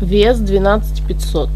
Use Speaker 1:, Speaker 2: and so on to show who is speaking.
Speaker 1: вес двенадцать пятьсот.